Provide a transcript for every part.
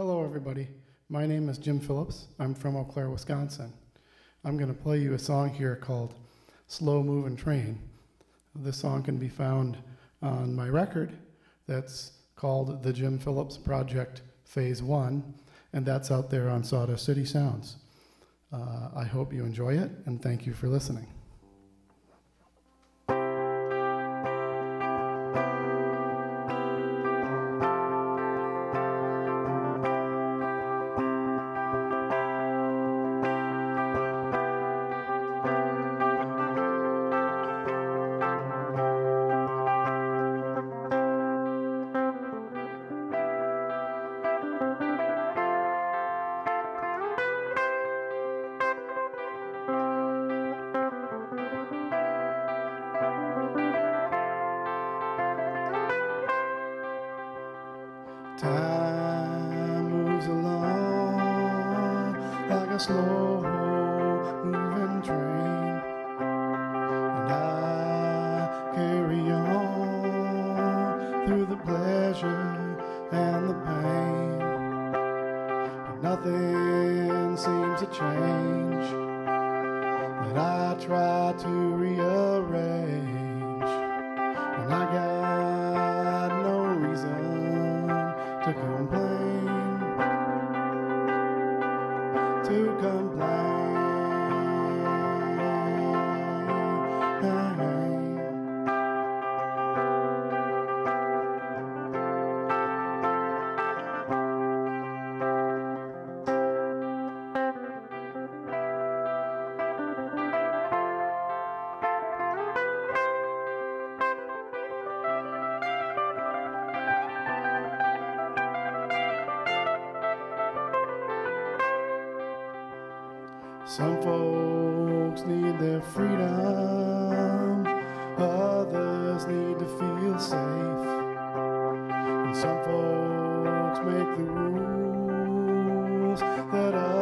Hello, everybody. My name is Jim Phillips. I'm from Eau Claire, Wisconsin. I'm going to play you a song here called Slow Moving Train. This song can be found on my record that's called The Jim Phillips Project Phase 1, and that's out there on Sawdust City Sounds. Uh, I hope you enjoy it, and thank you for listening. Slow moving train, and I carry on through the pleasure and the pain. But nothing seems to change, but I try to rearrange, and I got no reason to complain, Some folks need their freedom, others need to feel safe. And some folks make the rules that others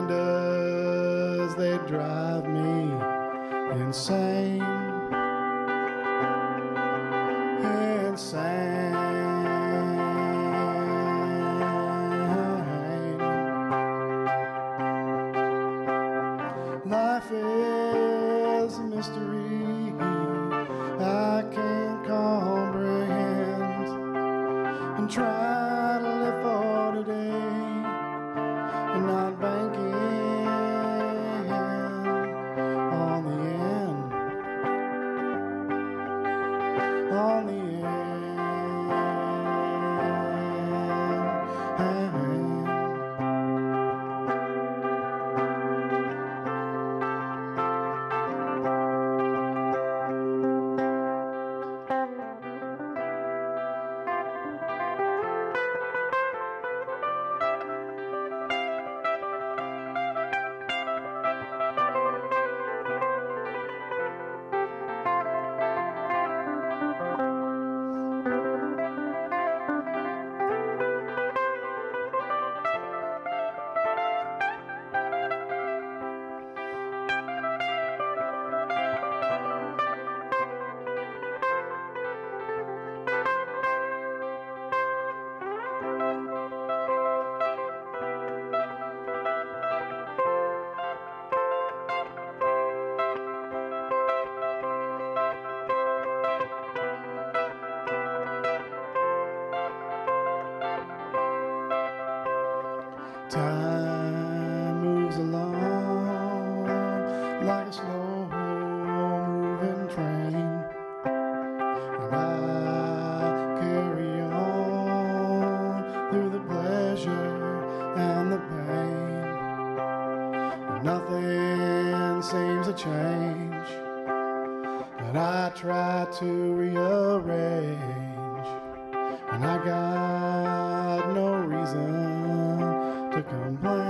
Agendas, they drive me insane. Insane. Life is a mystery I can't comprehend and try to live for today like a slow moving train, and I carry on through the pleasure and the pain. Nothing seems to change, and I try to rearrange, and I got no reason to complain,